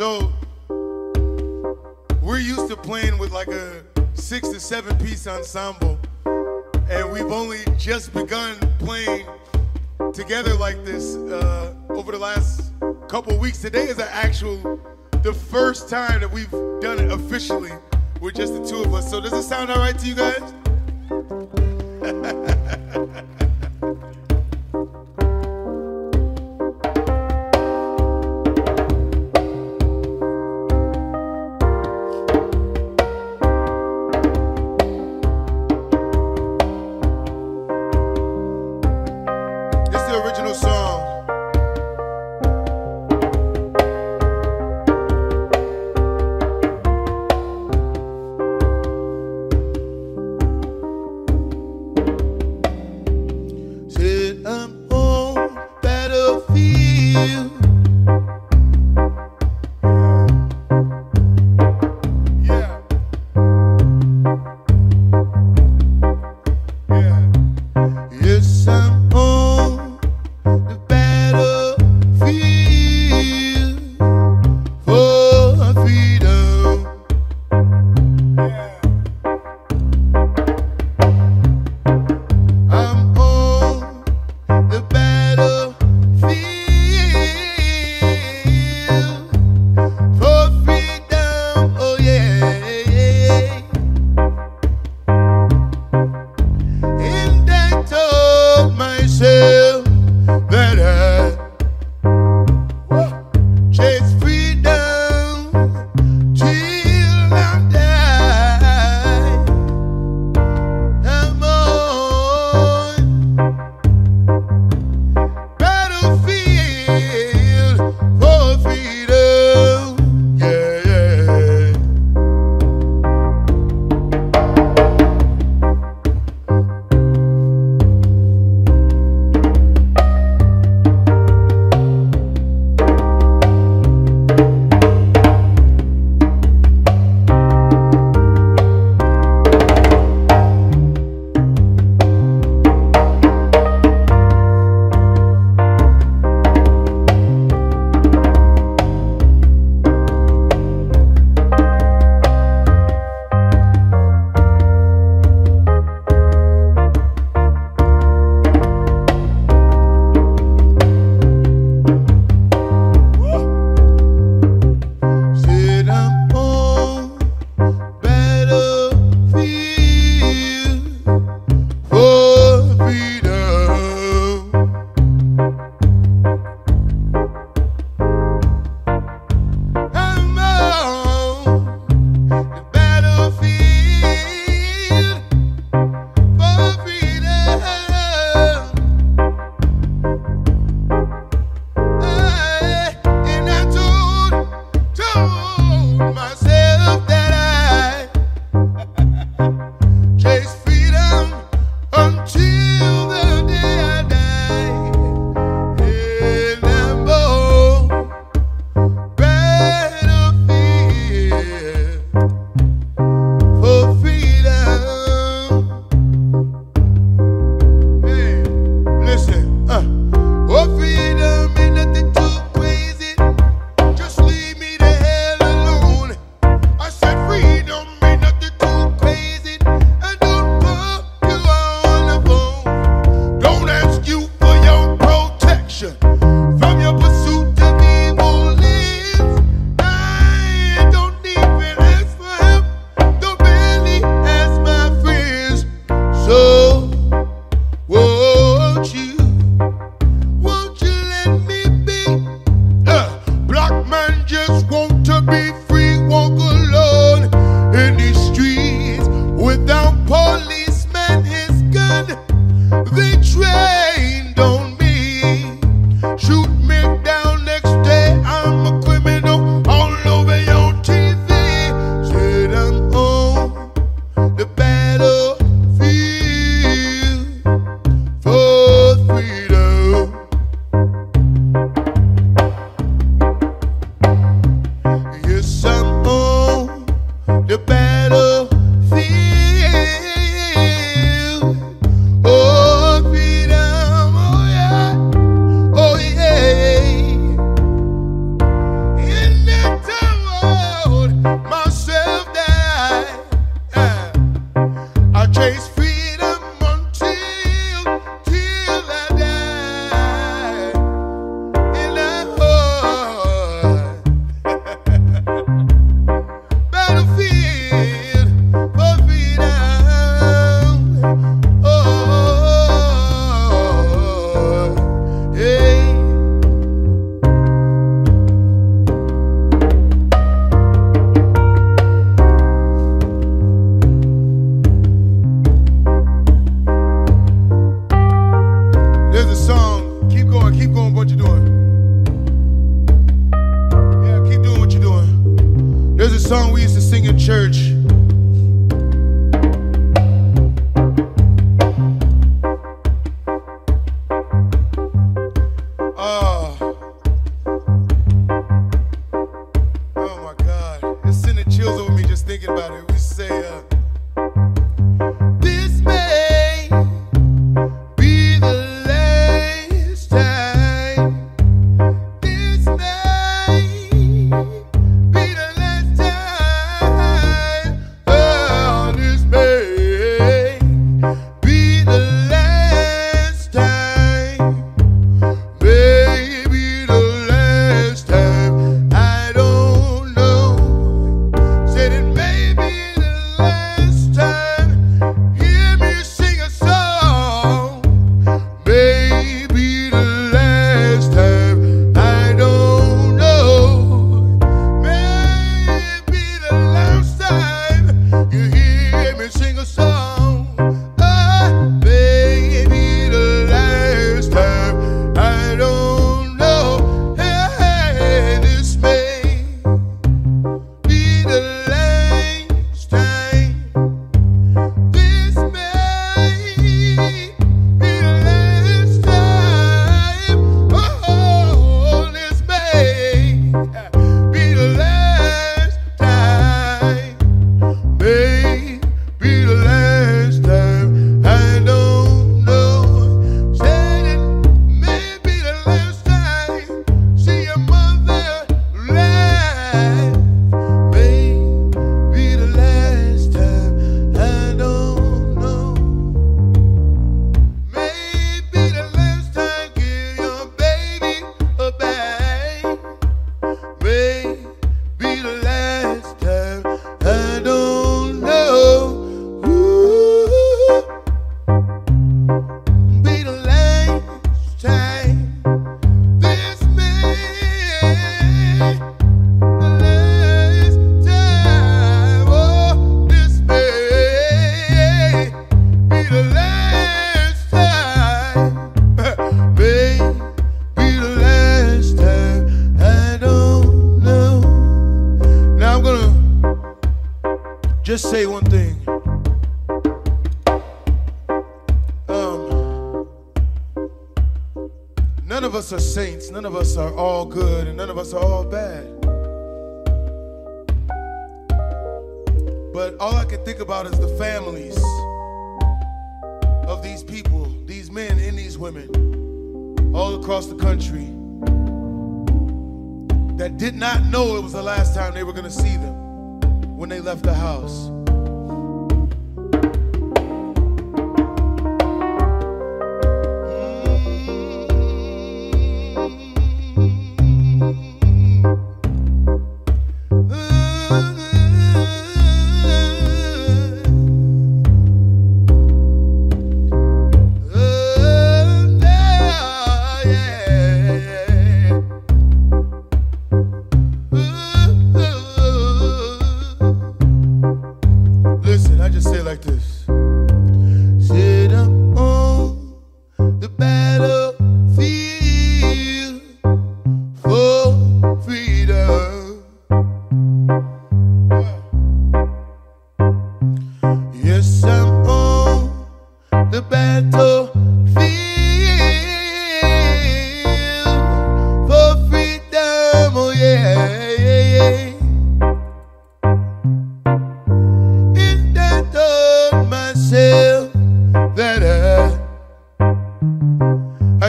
So we're used to playing with like a six to seven piece ensemble, and we've only just begun playing together like this uh, over the last couple weeks. Today is an actual, the first time that we've done it officially with just the two of us. So does it sound all right to you guys? The original song. of us are saints, none of us are all good, and none of us are all bad. But all I can think about is the families of these people, these men and these women, all across the country that did not know it was the last time they were going to see them when they left the house.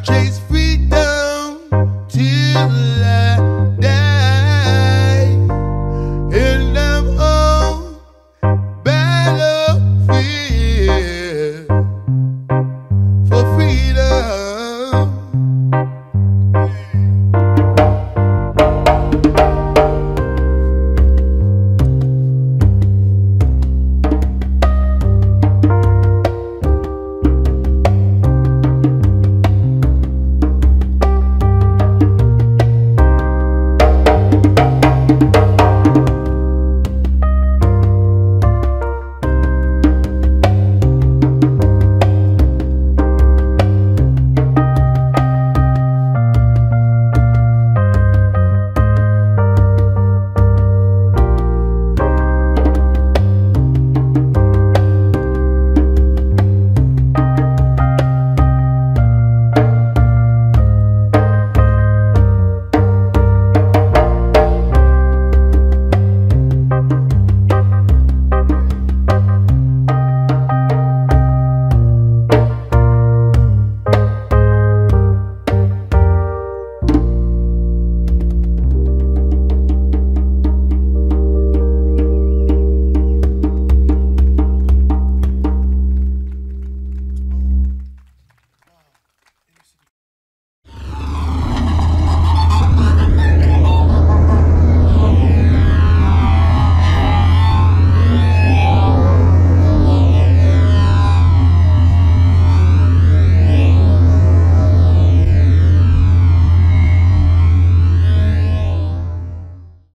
chase